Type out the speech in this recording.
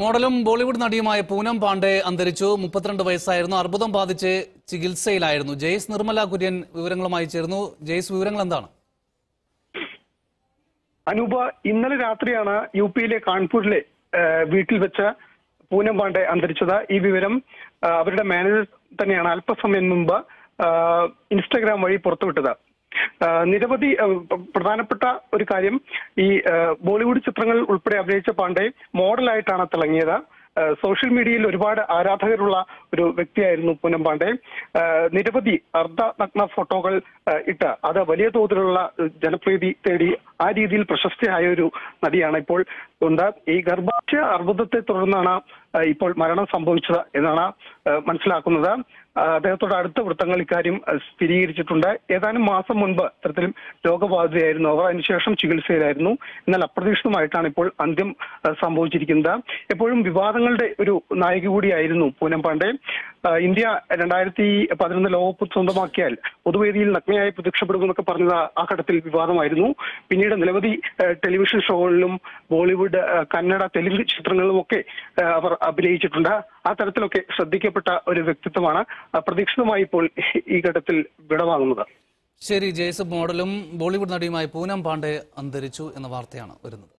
മോഡലും ബോളിവുഡ് നടിയുമായ പൂനം പാണ്ഡെ അന്തരിച്ചു. മുപ്പത്തിരണ്ട് വയസ്സായിരുന്നു. അർബുദം ബാധിച്ച് ചികിത്സയിലായിരുന്നു. ജയ്സ് നിർമ്മല കുര്യൻ വിവരങ്ങളുമായി ചേർന്നു ജയ്സ് വിവരങ്ങൾ എന്താണ്? അനൂപ ഇന്നലെ രാത്രിയാണ് യു പിയിലെ കാൺപൂരിലെ വീട്ടിൽ വെച്ച് പൂനം പാണ്ഡെ അന്തരിച്ചത്. ഈ വിവരം അവരുടെ മാനേജർ തന്നെയാണ് അല്പസമയം മുമ്പ് ഇൻസ്റ്റാഗ്രാം വഴി പുറത്തുവിട്ടത്. നിരവധി പ്രധാനപ്പെട്ട ഒരു കാര്യം ഈ ബോളിവുഡ് ചിത്രങ്ങൾ ഉൾപ്പെടെ അഭിനയിച്ച പാണ്ഡെ മോഡലായിട്ടാണ് തിളങ്ങിയത്. സോഷ്യൽ മീഡിയയിൽ ഒരുപാട് ആരാധകരുള്ള ഒരു വ്യക്തിയായിരുന്നു പൂനം പാണ്ഡെ. നിരവധി അർദ്ധ നഗ്ന ഫോട്ടോകൾ ഇട്ട് അത് വലിയ തോതിലുള്ള ജനപ്രീതി തേടി ആ രീതിയിൽ പ്രശസ്തിയായ ഒരു നടിയാണ് ഇപ്പോൾ ഉണ്ട്. ഈ ഗർഭാശയ അർബുദത്തെ തുടർന്നാണ് ഇപ്പോൾ മരണം സംഭവിച്ചത് എന്നാണ് മനസ്സിലാക്കുന്നത്. അദ്ദേഹത്തോട് അടുത്ത വൃത്തങ്ങൾ ഇക്കാര്യം സ്ഥിരീകരിച്ചിട്ടുണ്ട്. ഏതാനും മാസം മുൻപ് ഇത്തരത്തിലും രോഗബാധിതയായിരുന്നു അവർ. അതിനുശേഷം ചികിത്സയിലായിരുന്നു. എന്നാൽ അപ്രതീക്ഷിതമായിട്ടാണ് ഇപ്പോൾ അന്ത്യം സംഭവിച്ചിരിക്കുന്നത്. എപ്പോഴും വിവാദങ്ങളുടെ ഒരു നായിക കൂടിയായിരുന്നു പൂനം പാണ്ഡെ. ഇന്ത്യ രണ്ടായിരത്തി പതിനൊന്ന് ലോകകപ്പ് സ്വന്തമാക്കിയാൽ പൊതുവേദിയിൽ നഗ്നയായി പ്രത്യക്ഷപ്പെടുമെന്നൊക്കെ പറഞ്ഞത് ആ ഘട്ടത്തിൽ വിവാദമായിരുന്നു. പിന്നീട് നിരവധി ടെലിവിഷൻ ഷോകളിലും ബോളിവുഡ് കന്നഡ തെലുങ്ക് ചിത്രങ്ങളിലും ഒക്കെ അവർ അഭിനയിച്ചിട്ടുണ്ട്. ആ തരത്തിലൊക്കെ ശ്രദ്ധിക്കപ്പെട്ട ഒരു വ്യക്തിത്വമാണ് പ്രതീക്ഷിതമായി ഇപ്പോൾ ഈ ഘട്ടത്തിൽ വിടവാങ്ങുന്നത് ശരി ജയ്സ് മോഡലും ബോളിവുഡ് നടിയുമായ പൂനം പാണ്ഡെ അന്തരിച്ചു എന്ന വാർത്തയാണ് വരുന്നത്.